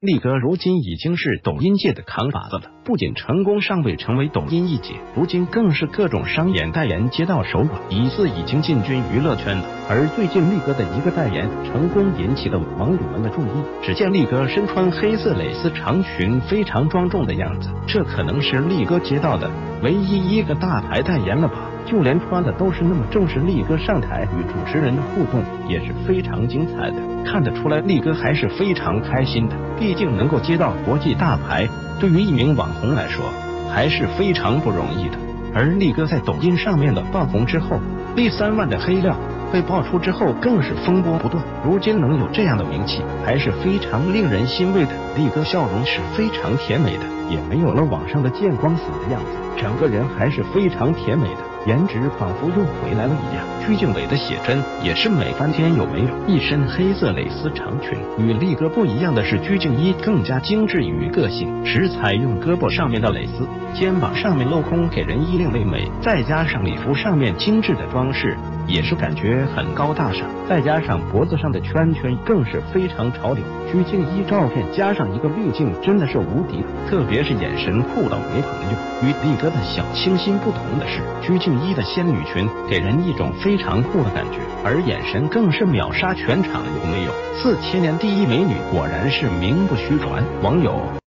力哥如今已经是抖音界的扛把子了，不仅成功上位成为抖音一姐，如今更是各种商演代言接到手软，疑似已经进军娱乐圈了。而最近力哥的一个代言成功引起了网友们的注意，只见力哥身穿黑色蕾丝长裙，非常庄重的样子，这可能是力哥接到的唯一一个大牌代言了吧。就连穿的都是那么正式，力哥上台与主持人的互动也是非常精彩的，看得出来力哥还是非常开心的。毕竟能够接到国际大牌，对于一名网红来说还是非常不容易的。而力哥在抖音上面的爆红之后，第三万的黑料被爆出之后，更是风波不断。如今能有这样的名气，还是非常令人欣慰的。力哥笑容是非常甜美的，也没有了网上的见光死的样子，整个人还是非常甜美的。颜值仿佛又回来了一样，鞠婧祎的写真也是美翻天，有没有？一身黑色蕾丝长裙，与力哥不一样的是，鞠婧祎更加精致与个性，只采用胳膊上面的蕾丝，肩膀上面镂空，给人一另类美，再加上礼服上面精致的装饰。也是感觉很高大上，再加上脖子上的圈圈更是非常潮流。鞠婧祎照片加上一个滤镜，真的是无敌。特别是眼神酷到没朋友。与力哥的小清新不同的是，鞠婧祎的仙女裙给人一种非常酷的感觉，而眼神更是秒杀全场，有没有？四千年第一美女果然是名不虚传。网友